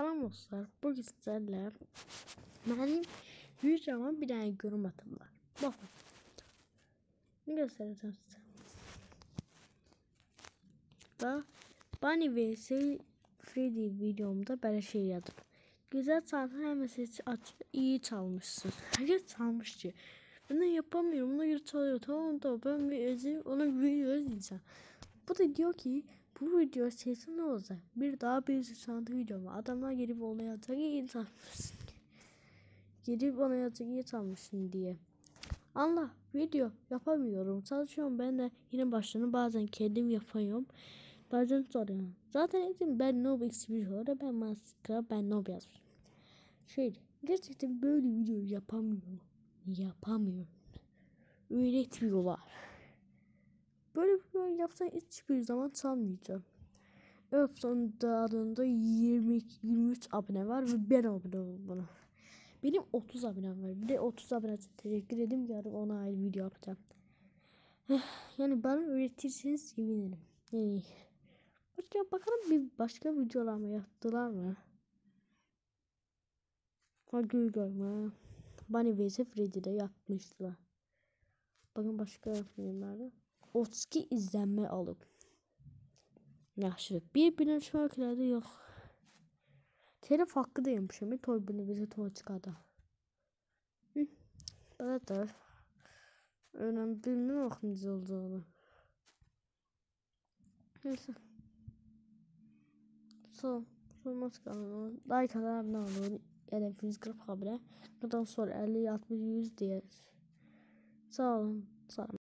Salam dostlar, bugün sizlerle benim videoma bir tane yorum atırlar. Bakın. Ne göstereceğim size. Da Bunny vs Freddy videomda böyle şey yazdım. Güzel çalsın hemen sesi aç. iyi çalmışsın. Herkes çalmıştı. Ben de yapamıyorum. Ona göre çalıyor. Tamam da ben bir özü ona video izleyeceğim. Bu da diyor ki bu video sesi ne olacak? Bir daha bir sanatı video? Adamlar gelip ona yazacak iyi çalmışsın. Gelip ona yazacak iyi çalmışsın diye. Allah video yapamıyorum. Çalışıyorum ben de yine başlarını bazen kendim yapıyorum. Bazen soruyorum. Zaten dedim ben Noob X1 ben Minecraft ben Noob yazmışım. Şöyle gerçekten böyle video yapamıyorum. Yapamıyorum. Öğretmiyorlar. Böyle bir video yapsan hiçbir zaman çalmayacağım. Evet sonunda adında 20 23 abone var ve ben abone oldum buna. Benim 30 abonem var. Bir de 30 abone için teşekkür ederim. Yarın ona ayrı video yapacağım. Yani bana öğretirseniz sevinirim. Yani başka bakalım bir başka videolar mı yaptılar mı? Ha görme. Bunny vs Freddy'de yapmışlar. Bakın başka filmlerde. 32 izlenme alıp. Yaxşı. Bir bilen şarkılarda yok. Telef hakkı da yemişim. Bir toy bunu bize toy çıkardı. Hı. Evet de. Önemli bilmiyorum ne olduğunu. Neyse. Son. Sormaz kalın. Like kadar ne olur. Yani fizik kabile. Bundan sonra 50 60 100 diye. Sağ olun. Sağ olun.